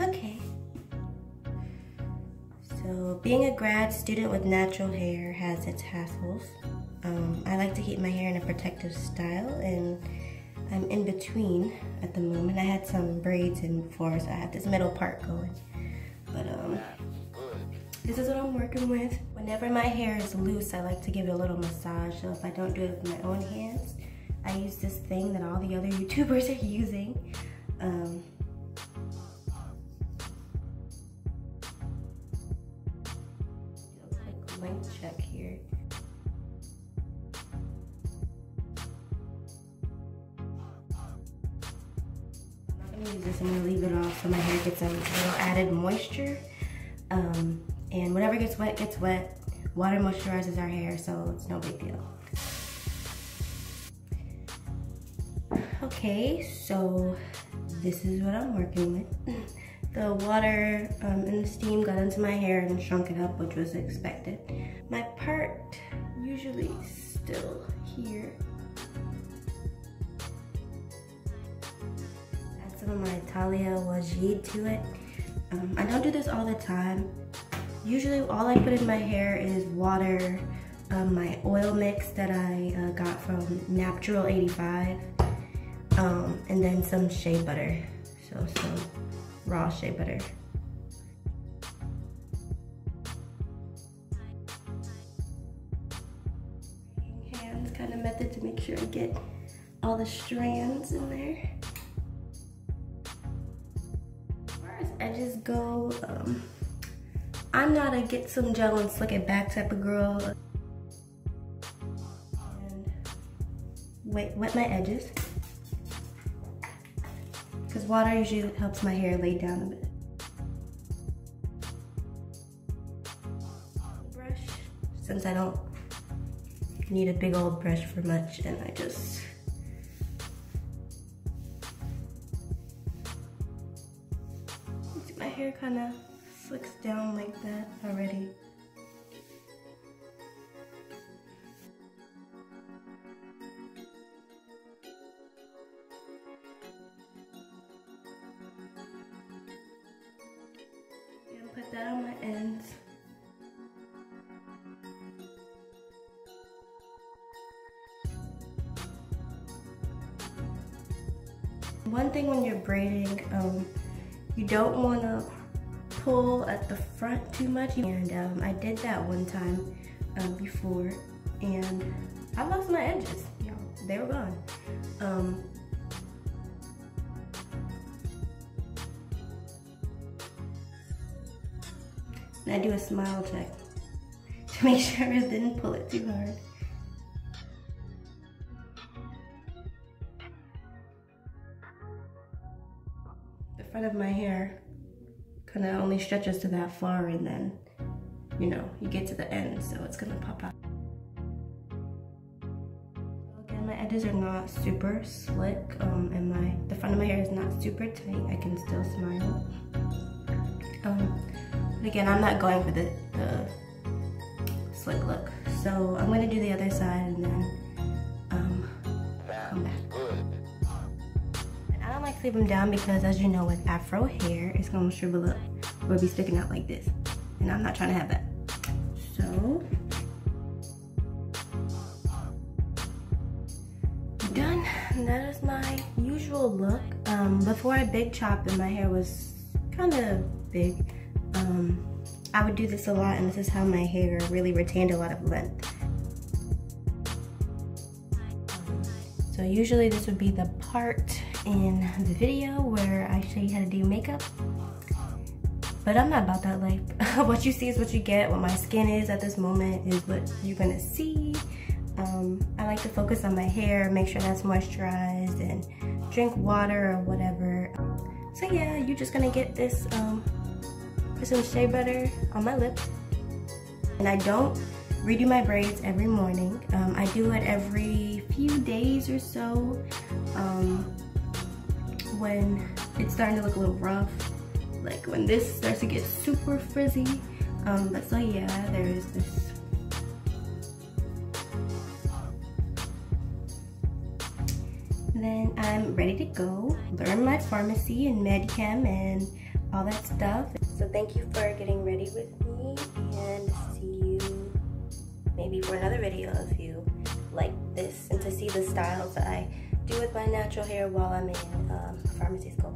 Okay. So being a grad student with natural hair has its hassles. Um, I like to keep my hair in a protective style and I'm in between at the moment. I had some braids in before, so I have this middle part going. But um, this is what I'm working with. Whenever my hair is loose, I like to give it a little massage. So if I don't do it with my own hands, I use this thing that all the other YouTubers are using. Um, this, I'm gonna leave it off so my hair gets a little added moisture. Um, and whatever gets wet, gets wet. Water moisturizes our hair, so it's no big deal. Okay, so this is what I'm working with. The water um, and the steam got into my hair and shrunk it up, which was expected. My part usually still here. Of my Taliah Waajid to it. Um, I don't do this all the time. Usually all I put in my hair is water, um, my oil mix that I uh, got from Natural 85, um, and then some shea butter. So some raw shea butter. Hands kind of method to make sure I get all the strands in there. Edges go, um, I'm not a get some gel and slick it back type of girl. And wet, wet my edges. Because water usually helps my hair lay down a bit. Brush, since I don't need a big old brush for much and I just hair kind of slicks down like that already. And put that on my ends. One thing when you're braiding, um, you don't want to pull at the front too much. And um, I did that one time um, before and I lost my edges. They were gone. Um, and I do a smile check to make sure I didn't pull it too hard. Front of my hair kind of only stretches to that far and then, you know, you get to the end, so it's gonna pop out. Again, my edges are not super slick um, and my the front of my hair is not super tight. I can still smile. Um, but again, I'm not going for the, the slick look. So I'm gonna do the other side and then um, come back. Leave them down because as you know with afro hair, it's gonna shrivel up or be sticking out like this. And I'm not trying to have that. So, done. That is my usual look. Um, before I big chopped and my hair was kind of big, um, I would do this a lot and this is how my hair really retained a lot of length. So usually this would be the part in the video where I show you how to do makeup. But I'm not about that life. what you see is what you get. What my skin is at this moment is what you're gonna see. Um, I like to focus on my hair, make sure that's moisturized and drink water or whatever. So yeah, you're just gonna get this, um, some shea butter on my lips. And I don't redo my braids every morning. Um, I do it every few days or so um, when it's starting to look a little rough, like when this starts to get super frizzy. Um, but so yeah, there's this then I'm ready to go learn my pharmacy and medchem and all that stuff. So thank you for getting ready with me and see you maybe for another video if you like this and to see the styles that I do with my natural hair while I'm in um, pharmacy school.